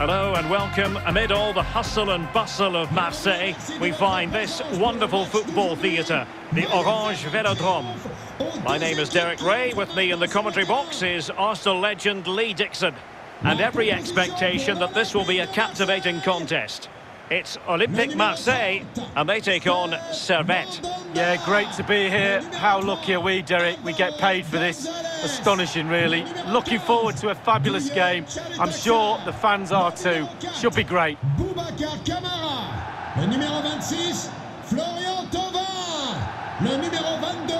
Hello and welcome. Amid all the hustle and bustle of Marseille, we find this wonderful football theatre, the Orange Velodrome. My name is Derek Rae. With me in the commentary box is Arsenal legend Lee Dixon. And every expectation that this will be a captivating contest. It's Olympique Marseille, and they take on Servette. Yeah, great to be here. How lucky are we, Derek? We get paid for this. Astonishing, really. Looking forward to a fabulous game. I'm sure the fans are too. Should be great. Le numéro 26, Florian Thauvin. Le numéro 22,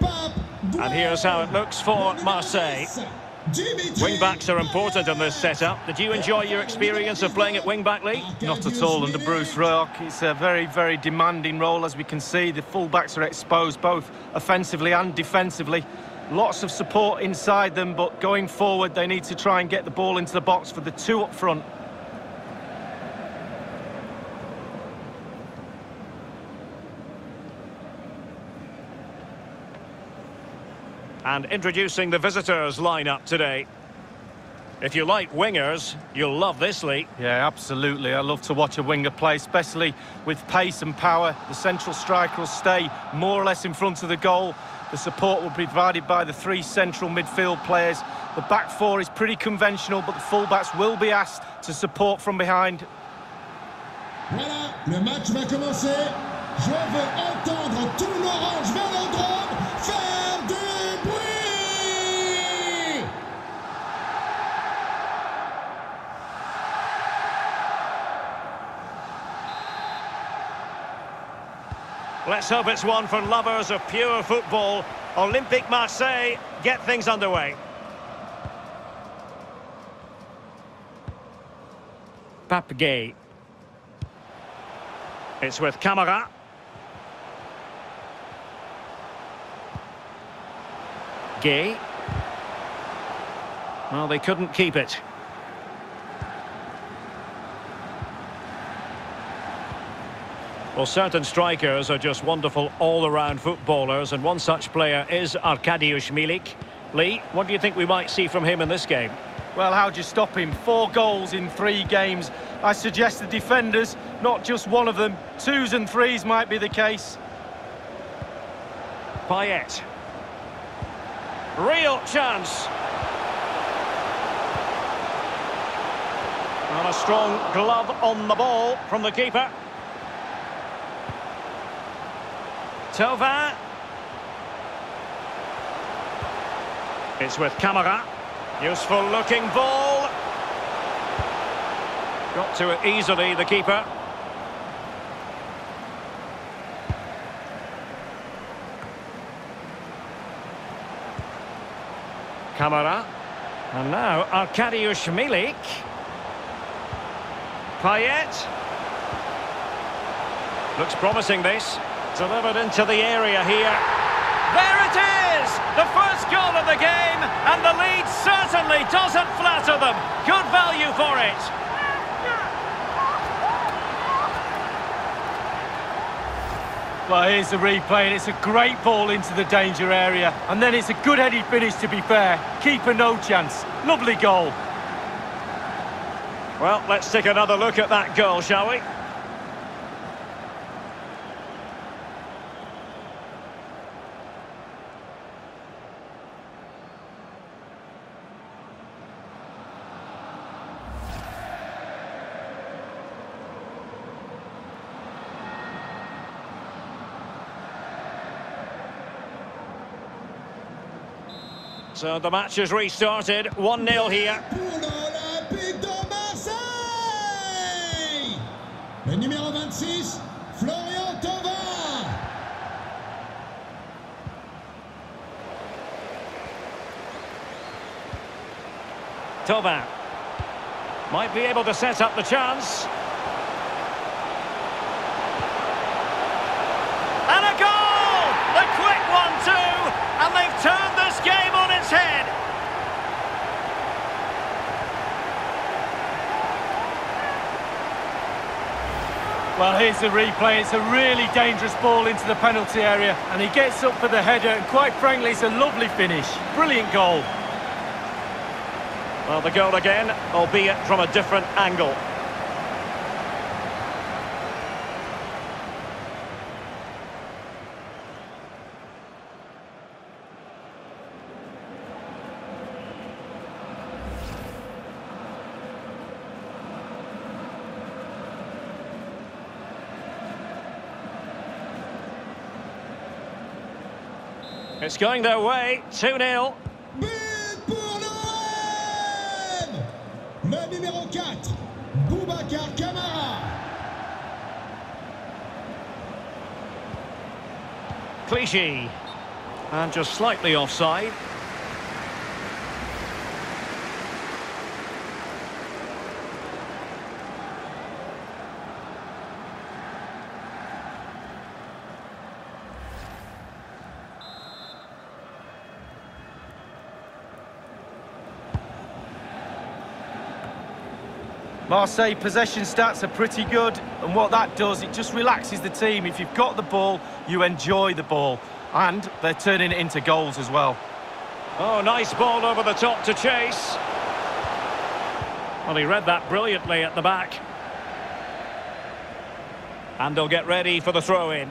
Pape And here's how it looks for Marseille. Wing-backs are important in this setup. Did you enjoy your experience of playing at wing-back, Lee? Not at all under Bruce Rioch. It's a very, very demanding role, as we can see. The full-backs are exposed both offensively and defensively. Lots of support inside them, but going forward, they need to try and get the ball into the box for the two up front. And introducing the visitors lineup today. If you like wingers, you'll love this, Lee. Yeah, absolutely. I love to watch a winger play, especially with pace and power. The central striker will stay more or less in front of the goal. The support will be provided by the three central midfield players. The back four is pretty conventional, but the fullbacks will be asked to support from behind. Voilà, le match va commencer. Je veux entendre tout l'orange Let's hope it's one for lovers of pure football. Olympique Marseille get things underway. Pape Gueye. It's with Kamara. Gueye. Well, they couldn't keep it. Well, certain strikers are just wonderful all-around footballers, and one such player is Arkadiusz Milik. Lee, what do you think we might see from him in this game? Well, how do you stop him? Four goals in three games. I suggest the defenders, not just one of them. Twos and threes might be the case. Payet. Real chance. And a strong glove on the ball from the keeper. Thauvin. It's with Kamara. Useful looking ball. Got to it easily, the keeper. Kamara. And now Arkadiusz Milik. Payet. Looks promising this. Delivered into the area here. There it is! The first goal of the game, and the lead certainly doesn't flatter them. Good value for it. Well, here's the replay, and it's a great ball into the danger area. And then it's a good-headed finish, to be fair. Keeper no chance. Lovely goal. Well, let's take another look at that goal, shall we? So the match has restarted. 1-0 here. Pour l'Olympique de Marseille. Le numéro 26, Florian Thauvin. Thauvin. Might be able to set up the chance. And a goal! The quick one too! And they've turned this game on its head. Well, here's the replay. It's a really dangerous ball into the penalty area, and he gets up for the header, and quite frankly, it's a lovely finish. Brilliant goal. Well, the goal again, albeit from a different angle. It's going their way, 2-0. But pour l'OM Le numéro 4, Boubacar Kamara. Clichy. And just slightly offside. Marseille possession stats are pretty good, and what that does, it just relaxes the team. If you've got the ball, you enjoy the ball, and they're turning it into goals as well. Oh, nice ball over the top to chase. Well, he read that brilliantly at the back. And they'll get ready for the throw-in.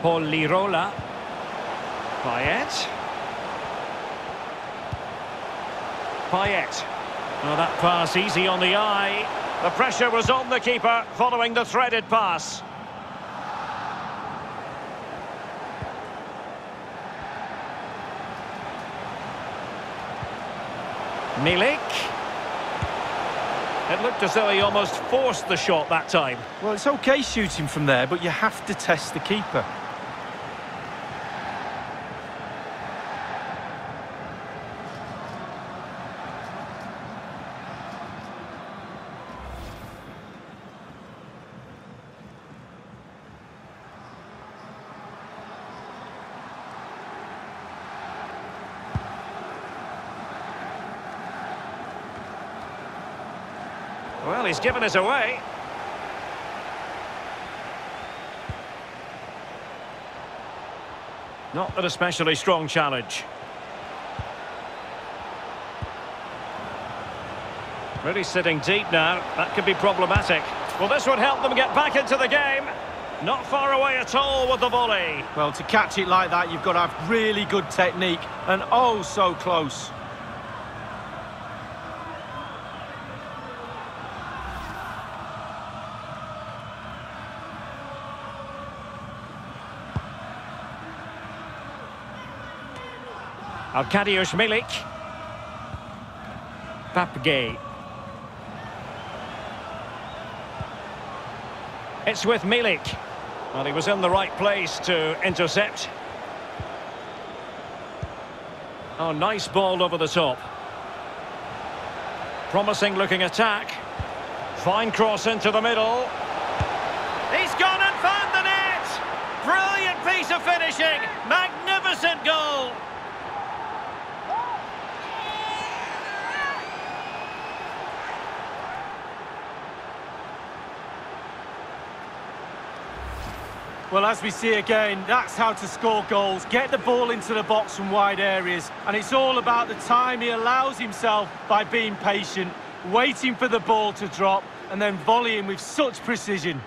Pol Lirola. Payet. Payet. Well, that pass easy on the eye. The pressure was on the keeper following the threaded pass. Milik. It looked as though he almost forced the shot that time. Well, it's okay shooting from there, but you have to test the keeper. Well, he's given us away. Not an especially strong challenge. Really sitting deep now. That could be problematic. Well, this would help them get back into the game. Not far away at all with the volley. Well, to catch it like that, you've got to have really good technique, and oh, so close. Arkadiusz Milik. Pape It's with Milik. Well, he was in the right place to intercept. Oh, nice ball over the top. Promising looking attack. Fine cross into the middle. He's gone and found the net! Brilliant piece of finishing! Magnificent goal! Well, as we see again, that's how to score goals. Get the ball into the box from wide areas. And it's all about the time he allows himself by being patient, waiting for the ball to drop, and then volleying with such precision.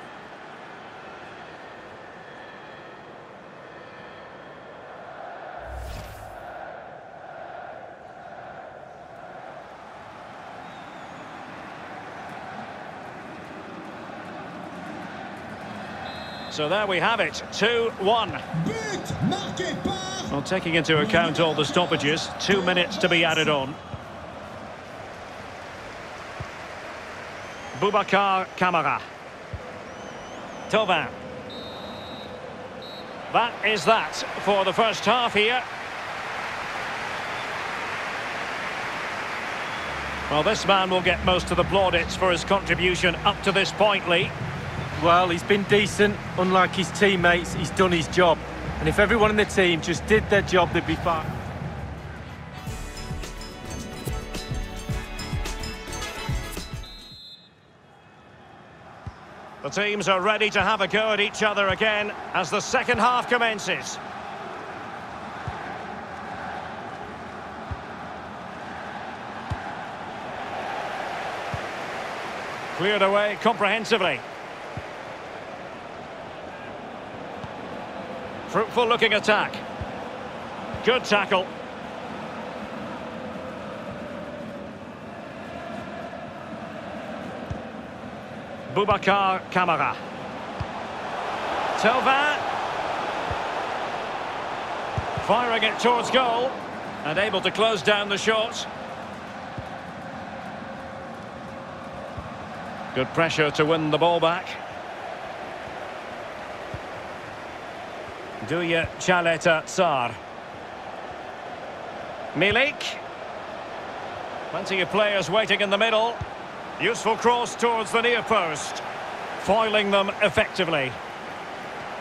So there we have it, 2-1. But marqué par Well, taking into account all the stoppages, two minutes to be added on. Boubacar Kamara. Thauvin. That is that for the first half here. Well, this man will get most of the plaudits for his contribution up to this point, Lee. Well, he's been decent. Unlike his teammates, he's done his job. And if everyone in the team just did their job, they'd be fine. The teams are ready to have a go at each other again as the second half commences. cleared away comprehensively. Fruitful looking attack. Good tackle. Boubacar Kamara. Thauvin. Firing it towards goal. And able to close down the shot. Good pressure to win the ball back. Douye Chaleta Tsar. Milik. Plenty of players waiting in the middle. Useful cross towards the near post. Foiling them effectively.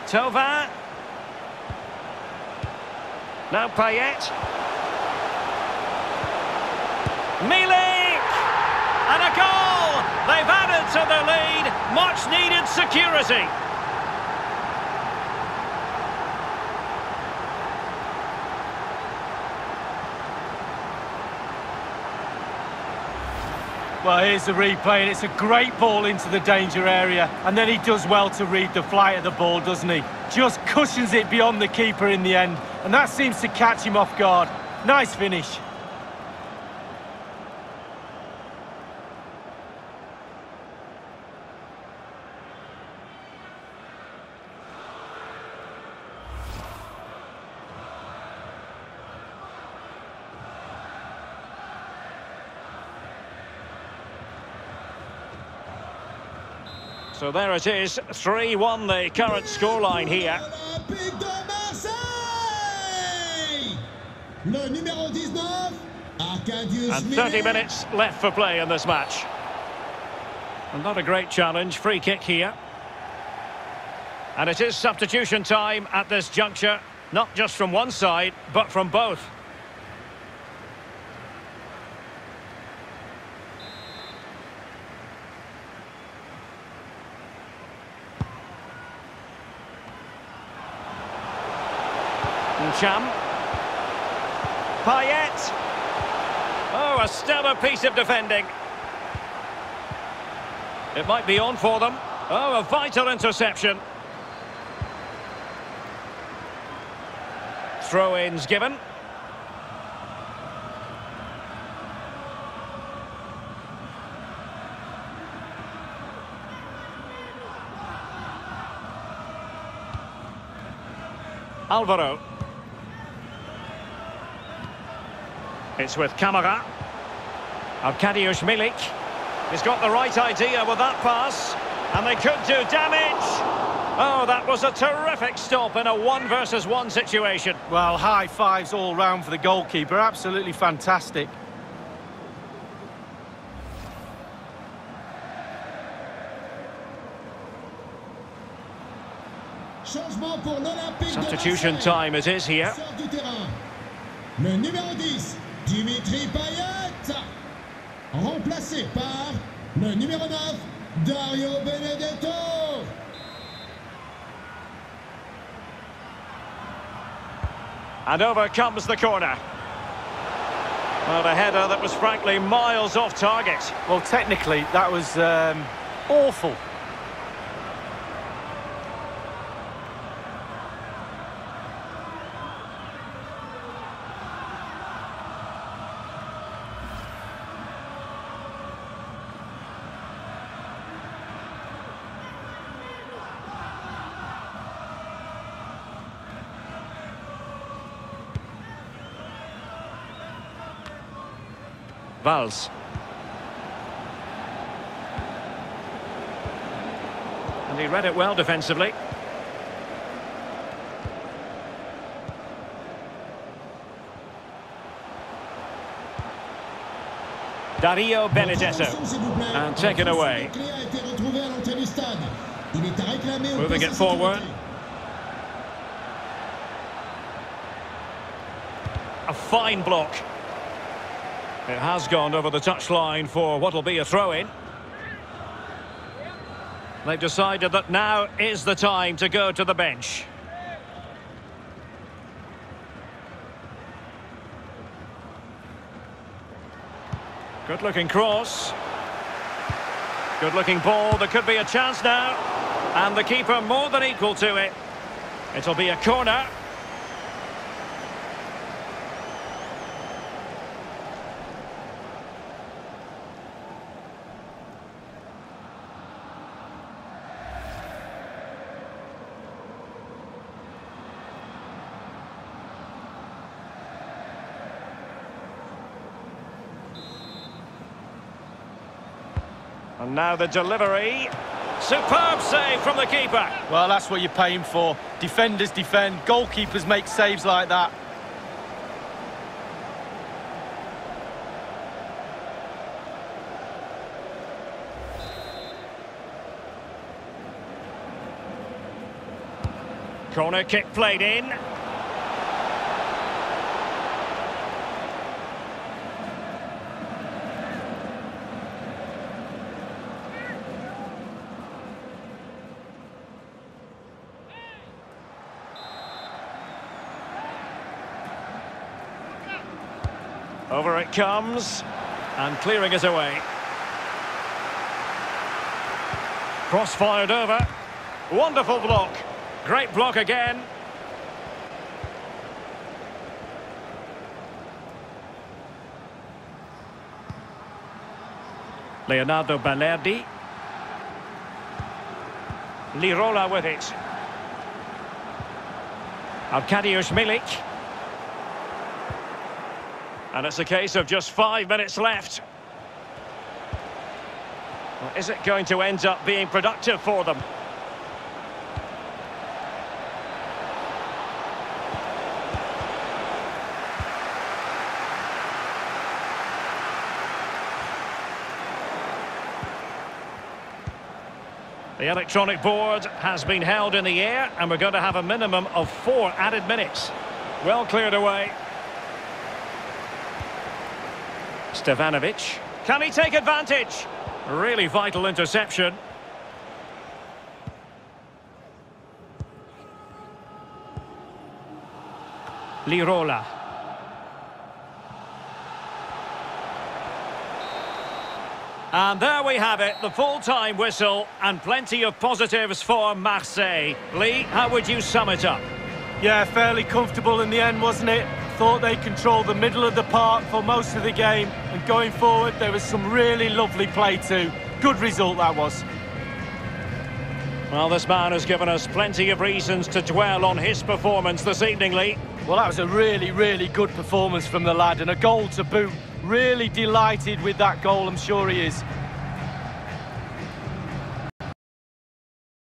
Thauvin. Now Payet. Milik! And a goal! They've added to the lead. Much needed security. Well, here's the replay, and it's a great ball into the danger area. And then he does well to read the flight of the ball, doesn't he? Just cushions it beyond the keeper in the end. And that seems to catch him off guard. Nice finish. So there it is, 3-1 the current scoreline here. Olympique de Marseille Le numéro 19, Arkadiusz And 30 minutes left for play in this match. And not a great challenge, free kick here. And it is substitution time at this juncture, not just from one side, but from both. Cham. Payet. Oh, a stellar piece of defending. It might be on for them. Oh, a vital interception. Throw-ins given. Alvaro. It's with Kamara. Arkadiusz Milik. He's got the right idea with that pass. And they could do damage. Oh, that was a terrific stop in a one versus one situation. Well, high fives all round for the goalkeeper. Absolutely fantastic. Changement pour l'Olympique de Substitution time it is here. Sort du terrain. Le numéro 10, Dimitri Payet. Remplacé par le numéro 9, Dario Benedetto. And over comes the corner. Well, a header that was frankly miles off target. Well, technically, that was um, awful. Valls. And he read it well defensively. Dario Benedetto. And taken away. Moving it forward. A fine block. It has gone over the touchline for what will be a throw-in. They've decided that now is the time to go to the bench. Good looking cross. Good looking ball, there could be a chance now. And the keeper more than equal to it. It'll be a corner. And now the delivery. Superb save from the keeper. Well, that's what you're paying for. Defenders defend, goalkeepers make saves like that. Corner kick played in. Over it comes, and clearing it away. Cross fired over. Wonderful block. Great block again. Leonardo Balerdi. Lirola with it. Arkadiusz Milik. And it's a case of just five minutes left. Well, is it going to end up being productive for them? The electronic board has been held in the air and we're going to have a minimum of four added minutes. Well cleared away. Stevanovic. Can he take advantage? Really vital interception. Lirola. And there we have it, the full-time whistle and plenty of positives for Marseille. Lee, how would you sum it up? Yeah, fairly comfortable in the end, wasn't it? Thought they controlled the middle of the park for most of the game. And going forward, there was some really lovely play too. Good result, that was. Well, this man has given us plenty of reasons to dwell on his performance this evening, Lee. Well, that was a really, really good performance from the lad and a goal to boot. Really delighted with that goal, I'm sure he is.